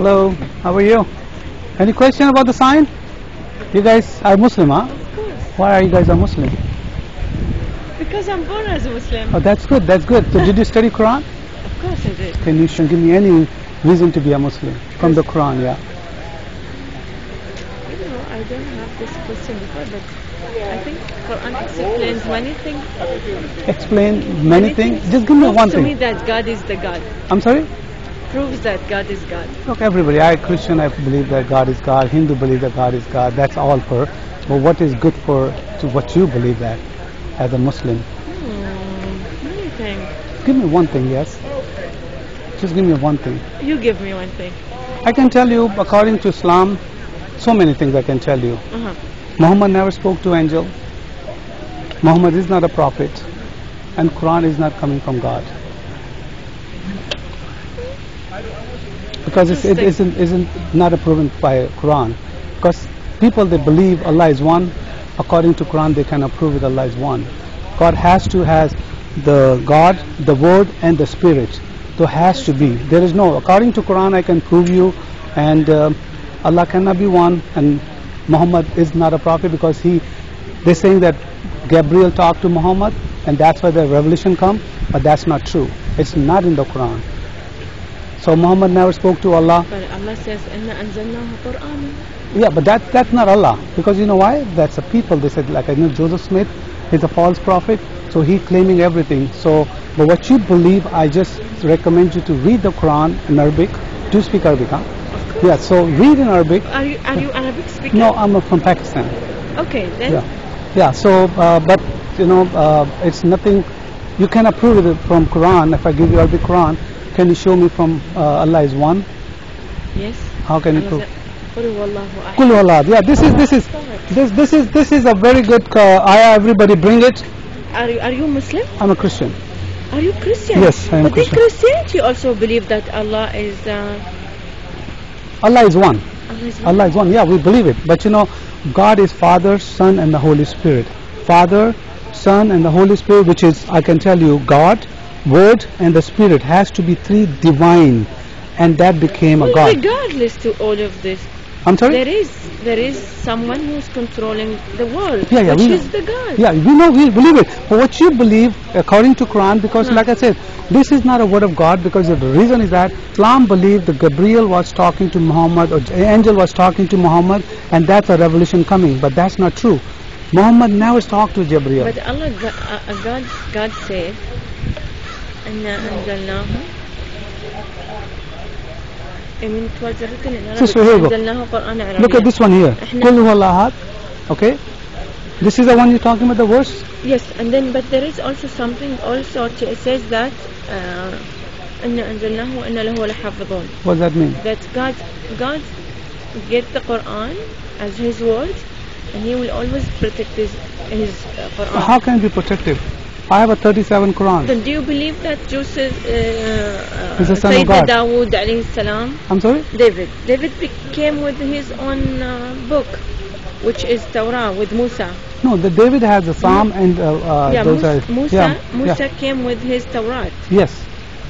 Hello, how are you? Any question about the sign? You guys are Muslim, huh? Of course. Why are you guys a Muslim? Because I'm born as a Muslim. Oh, that's good, that's good. So did you study Quran? Of course I did. Can you give me any reason to be a Muslim from the Quran? Yeah. You know, I don't have this question before, but I think Quran explains many things. Explain many things. Just give me one to me that God is the God. I'm sorry. Proves that God is God. Look, everybody. I Christian. I believe that God is God. Hindu believe that God is God. That's all for. But what is good for to what you believe that as a Muslim? Hmm. Give me one thing. Yes. Just give me one thing. You give me one thing. I can tell you, according to Islam, so many things I can tell you. Uh-huh. Muhammad never spoke to angel. Muhammad is not a prophet, and Quran is not coming from God. Because it's, it isn't isn't not proven by Quran. Because people they believe Allah is one, according to Quran they cannot prove it Allah is one. God has to has the God, the Word, and the Spirit. So has to be. There is no. According to Quran, I can prove you, and uh, Allah cannot be one, and Muhammad is not a prophet because he. They're saying that Gabriel talked to Muhammad, and that's why the revelation come, but that's not true. It's not in the Quran. So Muhammad never spoke to Allah. But Allah says, "Inna anzalnahu Quran." Yeah, but that that's not Allah because you know why? That's a people. They said like I know Joseph Smith, he's a false prophet, so he's claiming everything. So, but what you believe, I just recommend you to read the Quran in Arabic. Do speak Arabic, huh? Yeah. So read in Arabic. Are you are you Arabic speaking? No, I'm from Pakistan. Okay then. Yeah, yeah. So, uh, but you know, uh, it's nothing. You can approve it from Quran if I give you Arabic Quran can you show me from uh, Allah is one? Yes. How can you prove? Kul Allah. Yeah, this is this is this this is this is a very good uh, ayah. Everybody bring it. Are you are you Muslim? I'm a Christian. Are you Christian? Yes, I am but Christian. But Christianity also believe that Allah is. Uh, Allah is one. Allah is one. Yeah, we believe it. But you know, God is Father, Son, and the Holy Spirit. Father, Son, and the Holy Spirit, which is I can tell you, God Word, and the Spirit has to be three divine, and that became a God. regardless to all of this, I'm sorry. there is there is someone who's controlling the world, Yeah, yeah, which we is know. the God. Yeah, we know we believe it. But what you believe, according to Quran, because Hmm. like I said, this is not a word of God. Because the reason is that Islam believed that Gabriel was talking to Muhammad, or angel was talking to Muhammad, and that's a revelation coming. But that's not true. Muhammad never talked to Gabriel. But Allah, uh, God, God said, "Inna anzalnahu." I mean, it was written in Arabic. so here you go. أنزلناه قرآنا Look at عربيا. this one here. إحنا- Qul huwa ahad. Okay. This is the one you're talking about, the verse. Yes, and then but there is also something also it says that uh, إنا أنزلناه وإنا له لحافظون. What does that mean? that God God get the Quran as His word, and He will always protect His His uh, Quran. How can it be protective? I have a 37 Quran. Then do you believe that Joseph, uh, uh, the son of God. Dawood alayhi salam, I'm sorry. David, David came with his own uh, book, which is Torah with Musa. No, the David has the Psalm and uh, uh, yeah, those Mus- are Musa, yeah, Musa yeah. came with his Torah, Yes.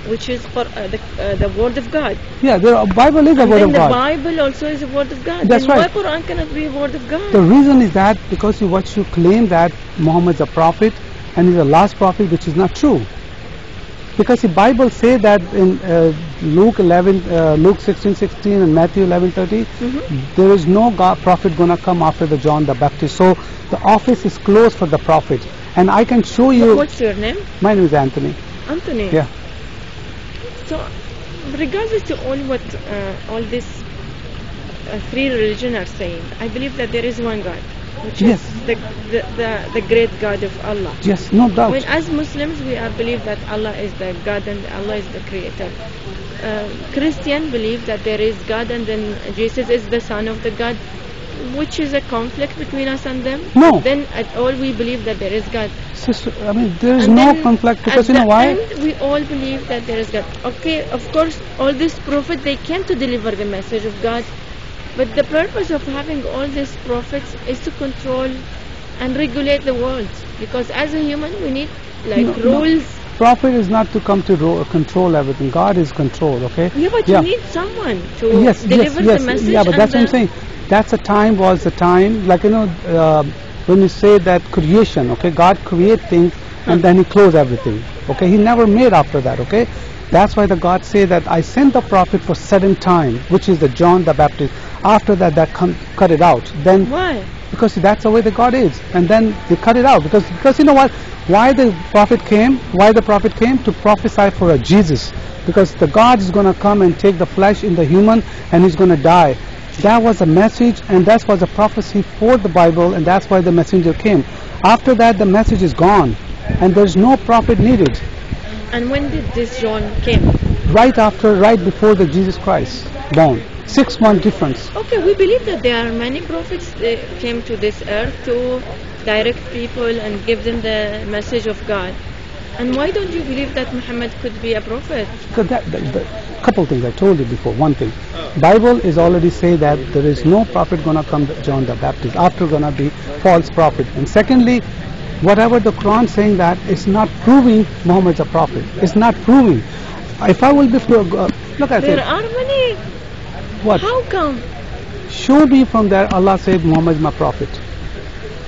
which is Qur- uh, the uh, the word of God. Yeah, the Bible is the and word of the God. Bible also is a word of God. That's then right. why Quran cannot be a word of God? The reason is that because you what you claim that Muhammad is a prophet and he's a last prophet, which is not true. Because the Bible say that in uh, Luke 11, uh, Luke 16, 16 and Matthew 11, 30, Mhm. there is no God, prophet gonna come after the John the Baptist. So the office is closed for the prophet. And I can show you. What's your name? My name is Anthony. Anthony. Yeah. So, regardless to all what uh, all these uh, three religion are saying, I believe that there is one God, which Yes. is the, the, the, the great God of Allah. Yes, no doubt. When as Muslims we are believe that Allah is the God and Allah is the creator. Uh, Christian believe that there is God and then Jesus is the son of the God, which is a conflict between us and them. No. Then at all we believe that there is God. Sister, I mean, there is And no then conflict because you know why? we all believe that there is God. Okay, of course, all these prophets they came to deliver the message of God, but the purpose of having all these prophets is to control and regulate the world. Because as a human, we need like No, no. rules prophet is not to come to ro- control everything. God is control. Okay. Yeah, but Yeah. you need someone to yes, deliver yes, yes. the message. yeah, but that's what I'm saying. That's the time was the time, like you know, uh, when you say that creation. Okay, God create things and then He close everything. Okay, He never made after that. Okay, that's why the God say that I sent the prophet for certain time, which is the John the Baptist. After that, that cut it out. Then Why? because that's the way the God is. And then they cut it out because because you know what? Why the prophet came? Why the prophet came to prophesy for a Jesus? Because the God is going to come and take the flesh in the human and he's going to die. That was a message and that was a prophecy for the Bible and that's why the messenger came. After that the message is gone and there's no prophet needed. And when did this John came? Right after, right before the Jesus Christ born. Six month difference. Okay, we believe that there are many prophets that came to this earth to direct people and give them the message of God. And why don't you believe that Muhammad could be a prophet? Because that, the, couple things I told you before. One thing, Bible is already say that there is no prophet gonna come John the Baptist. After gonna be false prophet. And secondly, whatever the Quran saying that it's not proving Muhammad's a prophet. It's not proving. If I will be uh, look at There it. are many. What? How come? Show me from there. Allah said Muhammad is my prophet.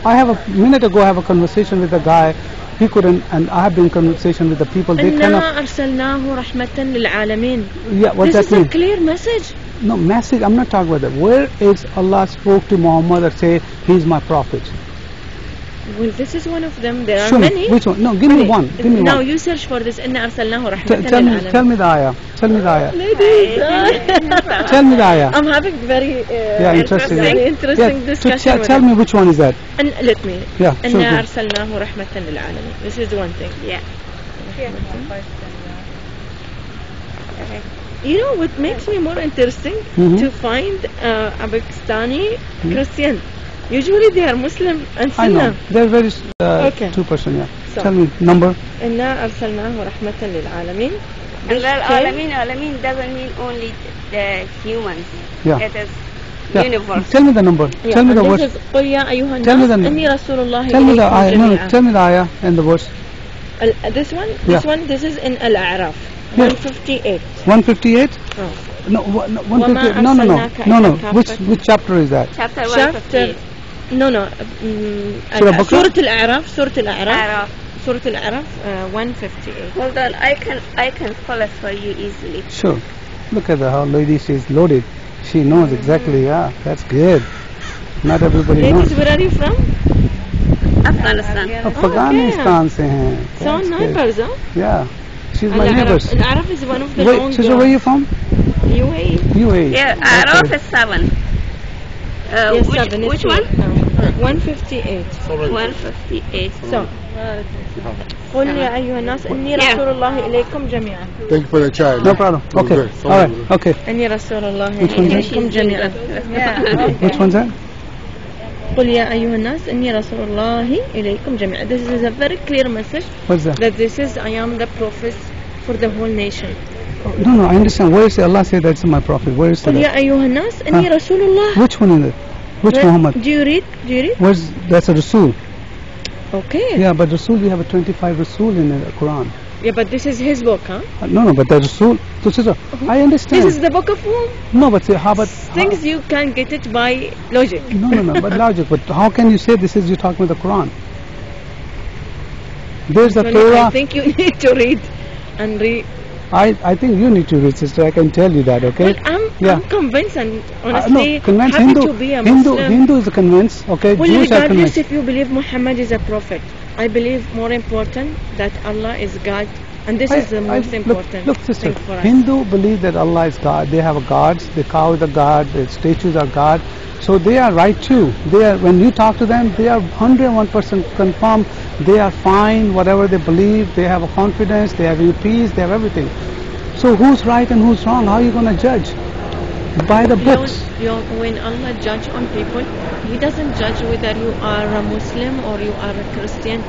I have a minute ago I have a conversation with a guy. He couldn't, and I have been in conversation with the people. They kind إنا of أرسلناه رحمة للعالمين. yeah. What This that is a mean? clear message. No message. I'm not talking about that. Where is Allah spoke to Muhammad and say He's my prophet? Well, this is one of them. There are Show me. many. Which one? No, give me Okay, one. Give me now one. you search for this إنا أرسلناه رحمة Tell, tell me. للعالمين. Tell me the ayah. Tell me the ayah. Ladies, Tell me the ayah. I'm having very uh, Yeah, interesting. very interesting Yeah, to discussion. tell, with tell it. me which one is that? And let me. Yeah, sure. إنا go. أرسلناه رحمة للعالمين. This is one thing. Yeah. You know what makes me more interesting Mhm. to find uh, a Pakistani Christian. Usually they are Muslim and I know. Sunnah. They're very uh, Okay. two person. Yeah. So- Tell me number. إنا أرسلناه رحمة للعالمين. And This well, came- alamin, alamin doesn't mean only the humans. Yeah. It is Yeah. universe. Tell me the number. Yeah, Tell me and the this verse. is قل يا أيها Tell me الناس the- إني رسول الله Tell me the إليكم ayah. No, no, جميعا. tell me the ayah and the verse. Al- uh, this one, Yeah. this one, this is in Al-A'raf, Yeah. 158. 158. Oh. No, wha- no, وما 158. No, no, no, أرسلناك no, no. إلا Which كافة. which chapter is that? Chapter Chapter 158. no نو نو سورة الأعراف سورة الأعراف سورة الأعراف 158 Hold on, I can I can follow for you easily. Sure. Look at how lady she's loaded. She knows exactly. Mm. Yeah, that's good. Not everybody Ladies, knows. Ladies, where are you from? Afghanistan. Oh, oh, Afghanistan Okay. So, nice, Barza. Yeah. She's my neighbor. Al-Arab is one of the Wait, long. so where are you from? UAE. UAE. Yeah, Arab is seven. Uh, Yes, which seven, it's which here. one? No, 158 One fifty eight. So قل يا أيها الناس إني Yeah. رسول الله إليكم جميعا Thank you for the child. No problem. Okay. Okay, All right. Okay. إني رسول الله Which one is إليكم جميعا Which one's that? قل يا أيها الناس إني رسول الله إليكم جميعا This is a very clear message What's that? that this is I am the prophet for the whole nation No, no. I understand. Where is it? Allah said that's my prophet. Where is قل it? يا أيها النااس إني Huh? رسول الله Which one is it? Which Where- Muhammad? Do you read? Do you read? Where's that's a Rasul? Okay. Yeah, but Rasul we have a 25 Rasul in the Quran. Yeah, but this is his book, huh? Uh, No, no, but the Rasul. So, sister, I understand. This is the book of whom? no, but say, how about Things you can get it by logic. No, no, no. But logic. But how can you say this is you talking about the Quran? There's the Actually, I Torah. think you need to read and read. I, I think you need to read, sister. I can tell you that. Okay. Well, I'm, Yeah. I'm convinced and Uh, honestly no, convinced happy Hindu. to be a Muslim. Hindu Hindu is convinced. Okay. Well, Jews are regardless if you believe Muhammad is a prophet, I believe more important that Allah is God, and this I- is the most look- important Look, sister. thing for us. Hindu believe that Allah is God. They have gods. The cow is a god. The statues are God. So they are right too. They are when you talk to them, they are 101% confirmed. They are fine. Whatever they believe, they have a confidence. They have peace. They have everything. So who's right and who's wrong? How are you going to judge? By the You books. you know, when Allah judge on people, He doesn't judge whether you are a Muslim or you are a Christian.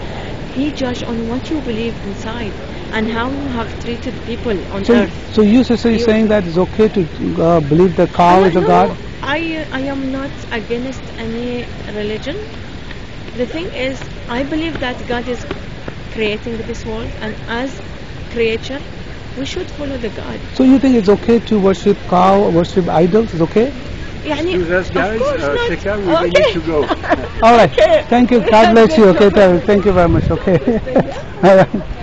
He judge on what you believe inside and how you have treated people on So, earth. so you sister, you're You- saying that it's okay to uh, believe the cow is a no, god? I I am not against any religion. The thing is, I believe that God is creating this world, and as creature, we should follow the God. So you think it's okay to worship cow, worship idols? It's okay? Yani, Jesus, guys, uh, check out. We okay. need to go. All right. Okay. Thank you. God bless you. Okay, thank you very much. Okay. All right.